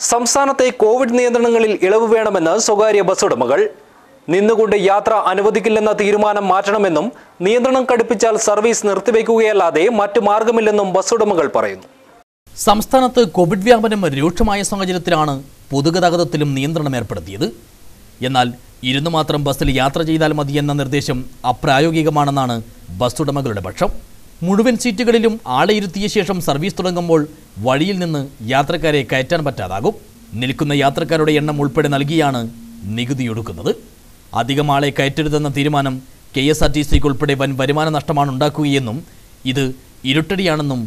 സംസ്ഥാനത്തെ കോവിഡ് നിയന്ത്രണങ്ങളിൽ ഇളവ് വേണമെന്ന് സ്വകാര്യ ബസ് ഉടമകൾ. നിന്നുകൊണ്ട് യാത്ര അനുവദിക്കില്ലെന്ന തീരുമാനം മാറ്റണമെന്നും നിയന്ത്രണം കടുപ്പിച്ചാൽ സർവീസ് നിർത്തിവെക്കുകയല്ലാതെ മറ്റു മാർഗമില്ലെന്നും ബസ് ഉടമകൾ പറയുന്നു. സംസ്ഥാനത്ത് കോവിഡ് വ്യാപനം രൂക്ഷമായ സാഹചര്യത്തിലാണ് പൊതുഗതാഗതത്തിലും നിയന്ത്രണം ഏർപ്പെടുത്തിയത്. എന്നാൽ ഇരുന്നു മാത്രം ബസ്സിൽ യാത്ര ചെയ്താൽ മതി എന്ന നിർദ്ദേശം അപ്രായോഗികമാണെന്നാണ് ബസ് ഉടമകളുടെ പക്ഷം. മുഴുവൻ സീറ്റുകളിലും ആളെ ഇരുത്തിയ ശേഷം സർവീസ് തുടങ്ങുമ്പോൾ വഴിയിൽ നിന്ന് യാത്രക്കാരെ കയറ്റാൻ പറ്റാതാകും. നിൽക്കുന്ന യാത്രക്കാരുടെ എണ്ണം ഉൾപ്പെടെ നൽകിയാണ് നികുതി ഒടുക്കുന്നത് അധികം ആളെ കയറ്റരുതെന്ന തീരുമാനം കെ എസ് ആർ ടി സിക്ക് ഉൾപ്പെടെ വൻ വരുമാന നഷ്ടമാണ് ഉണ്ടാക്കുകയെന്നും ഇത് ഇരുട്ടടിയാണെന്നും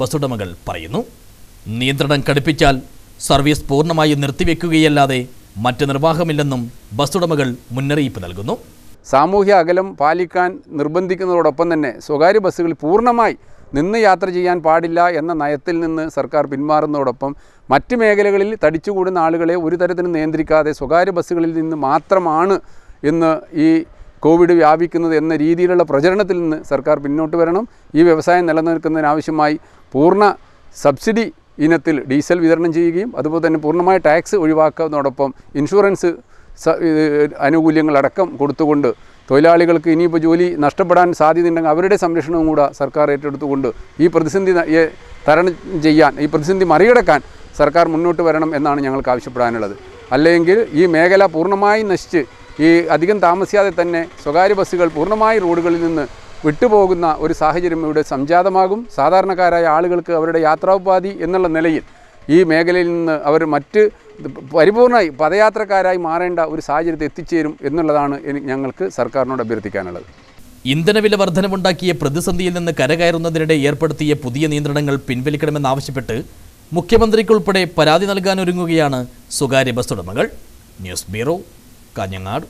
ബസ്സുടമകൾ പറയുന്നു. നിയന്ത്രണം കടുപ്പിച്ചാൽ സർവീസ് പൂർണമായും നിർത്തിവെക്കുകയല്ലാതെ മറ്റ് നിർവാഹമില്ലെന്നും ബസ്സുടമകൾ മുന്നറിയിപ്പ് നൽകുന്നു. സാമൂഹ്യ അകലം പാലിക്കാൻ നിർബന്ധിക്കുന്നതോടൊപ്പം തന്നെ സ്വകാര്യ ബസ്സുകൾ പൂർണമായി നിന്ന് യാത്ര ചെയ്യാൻ പാടില്ല എന്ന നയത്തിൽ നിന്ന് സർക്കാർ പിന്മാറുന്നതോടൊപ്പം മറ്റ് മേഖലകളിൽ തടിച്ചുകൂടുന്ന ആളുകളെ ഒരു തരത്തിലും നിയന്ത്രിക്കാതെ സ്വകാര്യ ബസ്സുകളിൽ നിന്ന് മാത്രമാണ് ഇന്ന് ഈ കോവിഡ് വ്യാപിക്കുന്നത് എന്ന രീതിയിലുള്ള പ്രചരണത്തിൽ നിന്ന് സർക്കാർ പിന്നോട്ട് വരണം. ഈ വ്യവസായം നിലനിൽക്കുന്നതിനാവശ്യമായി പൂർണ സബ്സിഡി ഇനത്തിൽ ഡീസൽ വിതരണം ചെയ്യുകയും അതുപോലെ തന്നെ പൂർണമായ ടാക്സ് ഒഴിവാക്കുന്നതോടൊപ്പം ഇൻഷുറൻസ് ആനുകൂല്യങ്ങളടക്കം കൊടുത്തുകൊണ്ട് തൊഴിലാളികൾക്ക് ഇനിയിപ്പോൾ ജോലി നഷ്ടപ്പെടാൻ സാധ്യതയുണ്ടെങ്കിൽ അവരുടെ സംരക്ഷണവും കൂടെ സർക്കാർ ഏറ്റെടുത്തുകൊണ്ട് ഈ പ്രതിസന്ധി തരണം ചെയ്യാൻ ഈ പ്രതിസന്ധി മറികടക്കാൻ സർക്കാർ മുന്നോട്ട് വരണം എന്നാണ് ഞങ്ങൾക്ക് ആവശ്യപ്പെടാനുള്ളത്. അല്ലെങ്കിൽ ഈ മേഖല പൂർണമായി നശിച്ച് ഈ അധികം താമസിയാതെ തന്നെ സ്വകാര്യ ബസ്സുകൾ പൂർണമായി റോഡുകളിൽ നിന്ന് വിട്ടുപോകുന്ന ഒരു സാഹചര്യം ഇവിടെ സംജാതമാകും. സാധാരണക്കാരായ ആളുകൾക്ക് അവരുടെ യാത്രാോപാധി എന്നുള്ള നിലയിൽ ഈ മേഖലയിൽ നിന്ന് അവർ മറ്റ് പരിപൂർണമായി പദയാത്രക്കാരായി മാറേണ്ട ഒരു സാഹചര്യത്തിൽ എത്തിച്ചേരും എന്നുള്ളതാണ് ഞങ്ങൾക്ക് സർക്കാരിനോട് അഭ്യർത്ഥിക്കാനുള്ളത്. ഇന്ധനവില വർധനവുണ്ടാക്കിയ പ്രതിസന്ധിയിൽ നിന്ന് കരകയറുന്നതിനിടെ ഏർപ്പെടുത്തിയ പുതിയ നിയന്ത്രണങ്ങൾ പിൻവലിക്കണമെന്നാവശ്യപ്പെട്ട് മുഖ്യമന്ത്രിക്കുൾപ്പെടെ പരാതി നൽകാനൊരുങ്ങുകയാണ് സ്വകാര്യ ബസ് ഉടമകൾ. News bureau Kanhangad.